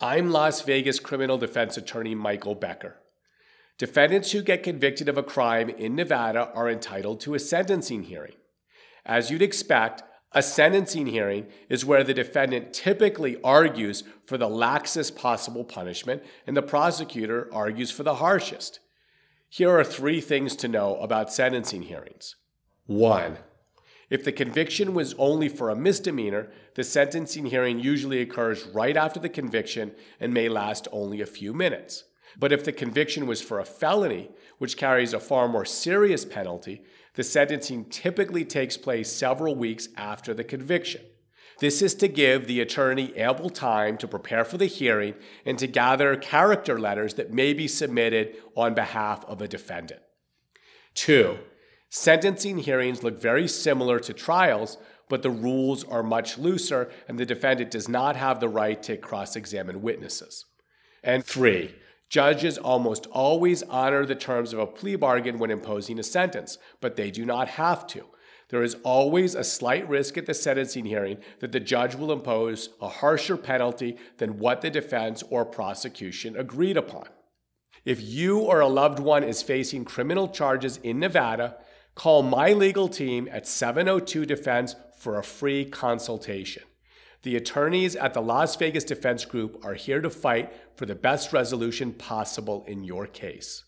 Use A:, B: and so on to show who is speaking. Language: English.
A: I'm Las Vegas criminal defense attorney Michael Becker. Defendants who get convicted of a crime in Nevada are entitled to a sentencing hearing. As you'd expect, a sentencing hearing is where the defendant typically argues for the laxest possible punishment and the prosecutor argues for the harshest. Here are three things to know about sentencing hearings. 1. If the conviction was only for a misdemeanor, the sentencing hearing usually occurs right after the conviction and may last only a few minutes. But if the conviction was for a felony, which carries a far more serious penalty, the sentencing typically takes place several weeks after the conviction. This is to give the attorney ample time to prepare for the hearing and to gather character letters that may be submitted on behalf of a defendant. Two, sentencing hearings look very similar to trials, but the rules are much looser and the defendant does not have the right to cross examine witnesses. And three, Judges almost always honor the terms of a plea bargain when imposing a sentence, but they do not have to. There is always a slight risk at the sentencing hearing that the judge will impose a harsher penalty than what the defense or prosecution agreed upon. If you or a loved one is facing criminal charges in Nevada, call my legal team at 702 Defense for a free consultation. The attorneys at the Las Vegas Defense Group are here to fight for the best resolution possible in your case.